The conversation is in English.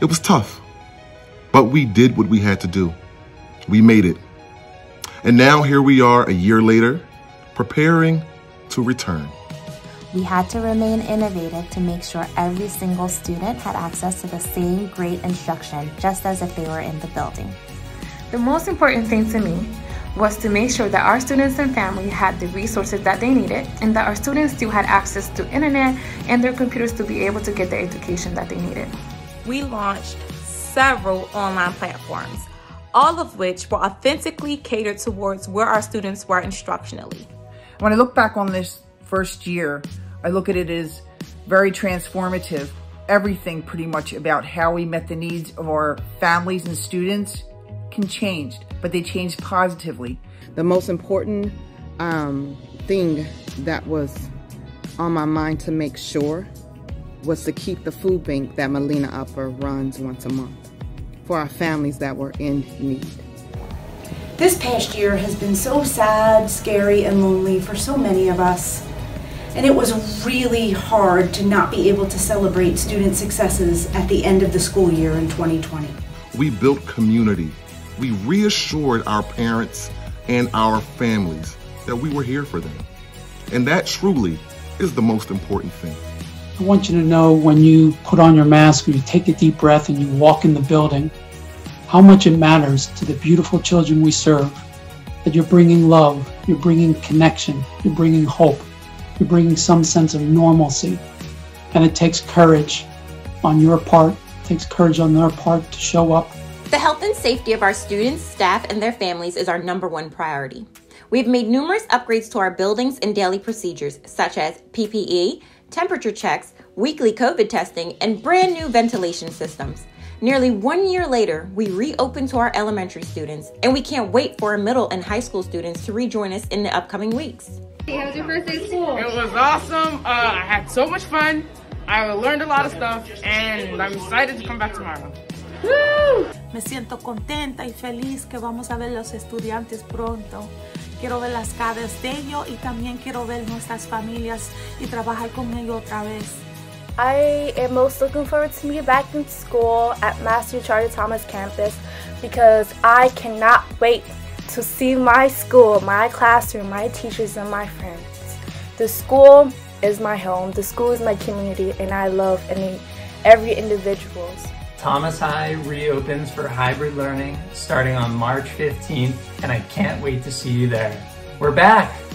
It was tough, but we did what we had to do. We made it. And now here we are a year later, preparing to return. We had to remain innovative to make sure every single student had access to the same great instruction, just as if they were in the building. The most important thing to me was to make sure that our students and family had the resources that they needed and that our students still had access to internet and their computers to be able to get the education that they needed. We launched several online platforms, all of which were authentically catered towards where our students were instructionally. When I look back on this first year, I look at it as very transformative. Everything pretty much about how we met the needs of our families and students can change, but they changed positively. The most important um, thing that was on my mind to make sure was to keep the food bank that Melina Upper runs once a month for our families that were in need. This past year has been so sad, scary, and lonely for so many of us. And it was really hard to not be able to celebrate student successes at the end of the school year in 2020. We built community. We reassured our parents and our families that we were here for them. And that truly is the most important thing. I want you to know when you put on your mask or you take a deep breath and you walk in the building, how much it matters to the beautiful children we serve that you're bringing love, you're bringing connection, you're bringing hope, you're bringing some sense of normalcy. And it takes courage on your part, it takes courage on their part to show up. The health and safety of our students, staff, and their families is our number one priority. We've made numerous upgrades to our buildings and daily procedures, such as PPE, temperature checks, weekly COVID testing, and brand new ventilation systems. Nearly one year later, we reopened to our elementary students, and we can't wait for our middle and high school students to rejoin us in the upcoming weeks. Hey, how was your first day of school? It was awesome. Uh, I had so much fun. I learned a lot of stuff, and I'm excited to come back tomorrow. ¡Woo! Me siento contenta y feliz que vamos a ver los estudiantes pronto. Quiero de ellos y también quiero ver nuestras familias y trabajar con ellos otra vez. I am most looking forward to being back in school at Mastery Charter Thomas campus because I cannot wait to see my school, my classroom, my teachers, and my friends. The school is my home, the school is my community, and I love any, every individual. Thomas High reopens for hybrid learning starting on March 15th, and I can't wait to see you there. We're back!